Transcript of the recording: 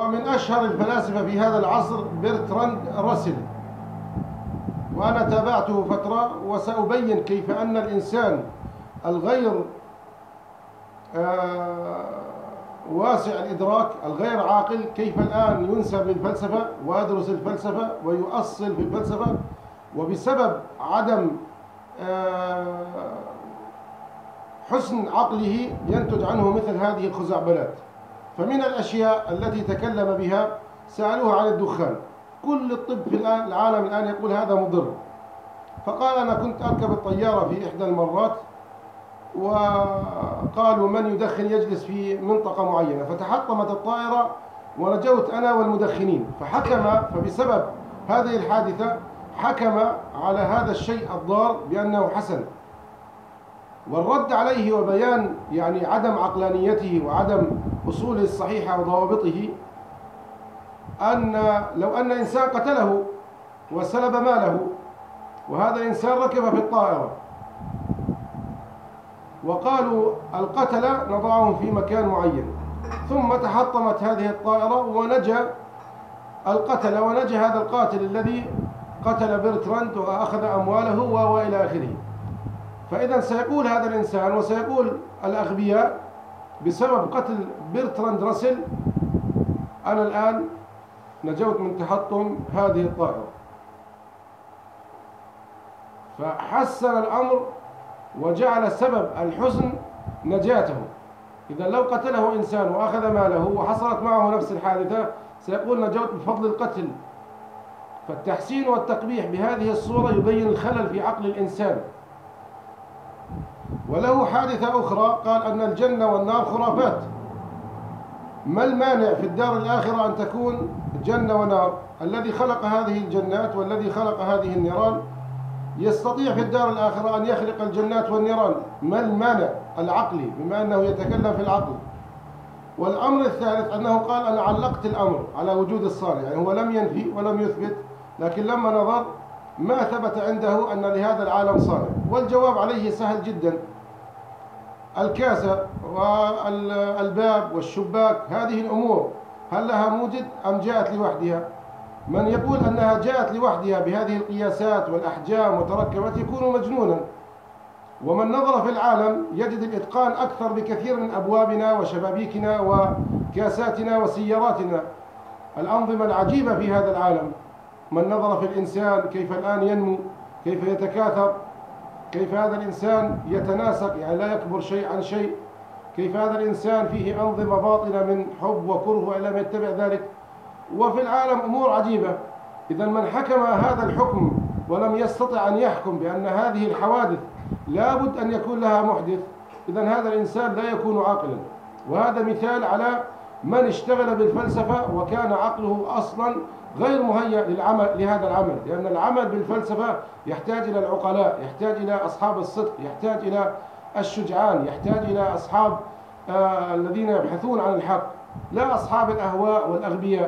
ومن أشهر الفلاسفة في هذا العصر برتراند راسل. وأنا تابعته فترة وسأبين كيف أن الإنسان الغير آه، واسع الإدراك الغير عاقل كيف الآن ينسب للفلسفة ويدرس الفلسفة ويؤصل في الفلسفة. وبسبب عدم آه، حسن عقله ينتج عنه مثل هذه الخزعبلات. فمن الأشياء التي تكلم بها سألوه عن الدخان. كل الطب في العالم الآن يقول هذا مضر. فقال أنا كنت أركب الطيارة في إحدى المرات وقالوا من يدخن يجلس في منطقة معينة. فتحطمت الطائرة ونجوت أنا والمدخنين. فحكم فبسبب هذه الحادثة حكم على هذا الشيء الضار بأنه حسن. والرد عليه وبيان يعني عدم عقلانيته وعدم أصوله الصحيحة وضوابطه أن لو أن إنسان قتله وسلب ماله وهذا إنسان ركب في الطائرة وقالوا القتلة نضعهم في مكان معين ثم تحطمت هذه الطائرة ونجا القتلة ونجا هذا القاتل الذي قتل برتراند وأخذ أمواله وإلى آخره. فإذا سيقول هذا الإنسان وسيقول الأغبياء بسبب قتل برتراند راسل أنا الآن نجوت من تحطم هذه الطائرة. فحسن الأمر وجعل سبب الحزن نجاته. إذا لو قتله إنسان وأخذ ماله وحصلت معه نفس الحادثة سيقول نجوت بفضل القتل. فالتحسين والتقبيح بهذه الصورة يبين الخلل في عقل الإنسان. وله حادثة أخرى قال أن الجنة والنار خرافات. ما المانع في الدار الآخرة أن تكون جنة ونار؟ الذي خلق هذه الجنات والذي خلق هذه النيران يستطيع في الدار الآخرة أن يخلق الجنات والنيران. ما المانع؟ العقلي بما أنه يتكلم في العقل. والأمر الثالث أنه قال أنا علقت الأمر على وجود الصانع يعني هو لم ينفي ولم يثبت لكن لما نظر ما ثبت عنده أن لهذا العالم صانع والجواب عليه سهل جدا. الكاسة والباب والشباك هذه الأمور هل لها موجد أم جاءت لوحدها؟ من يقول أنها جاءت لوحدها بهذه القياسات والأحجام وتركبت يكون مجنونا. ومن نظر في العالم يجد الإتقان أكثر بكثير من أبوابنا وشبابيكنا وكاساتنا وسياراتنا. الأنظمة العجيبة في هذا العالم. من نظر في الإنسان كيف الآن ينمو كيف يتكاثر كيف هذا الإنسان يتناسق يعني لا يكبر شيء عن شيء كيف هذا الإنسان فيه أنظمة باطنة من حب وكره وإلى ما يتبع ذلك. وفي العالم أمور عجيبة. إذا من حكم هذا الحكم ولم يستطع أن يحكم بأن هذه الحوادث لابد أن يكون لها محدث إذا هذا الإنسان لا يكون عاقلا. وهذا مثال على من اشتغل بالفلسفة وكان عقله أصلا غير مهيأ للعمل لهذا العمل. لأن العمل بالفلسفة يحتاج إلى العقلاء يحتاج إلى أصحاب الصدق يحتاج إلى الشجعان يحتاج إلى أصحاب آه الذين يبحثون عن الحق. لا أصحاب الأهواء والأغبياء.